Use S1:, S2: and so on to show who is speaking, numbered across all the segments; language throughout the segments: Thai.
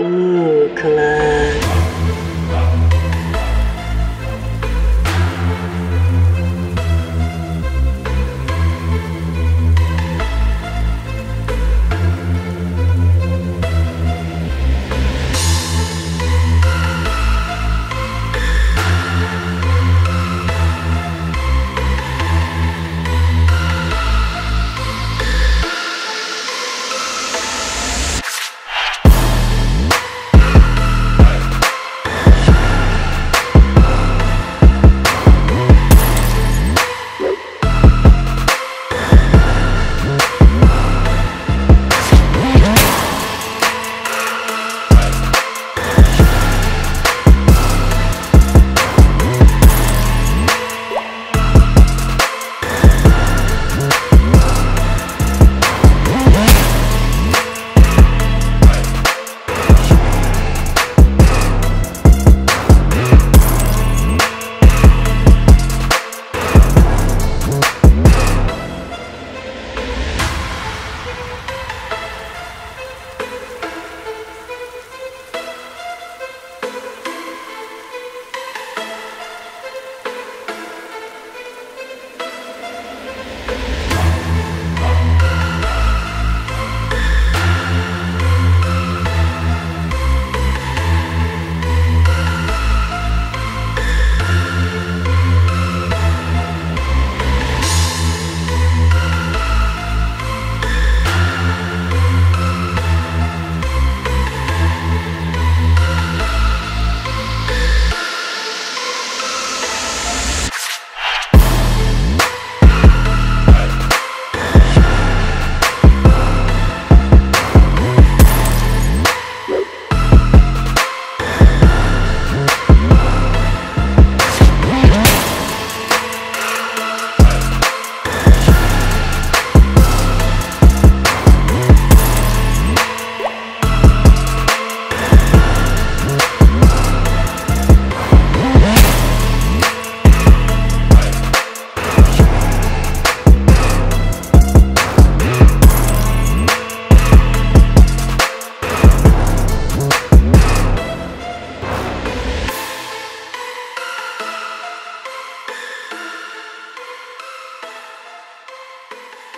S1: อู้คลา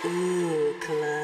S1: Ooh, club.